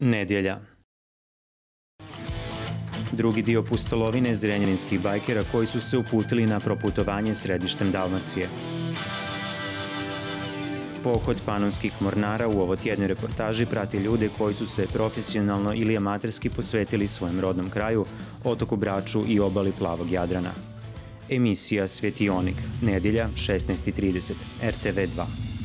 Nedjelja. Drugi dio pustolovine zrenjaninskih bajkera koji su se uputili na proputovanje središtem Dalmacije. Pohod panonskih mornara u ovo tjednoj reportaži prati ljude koji su se profesionalno ili amaterski posvetili svojem rodnom kraju, otoku Braču i obali Plavog Jadrana. Emisija Svjetionik, nedjelja 16.30, RTV 2.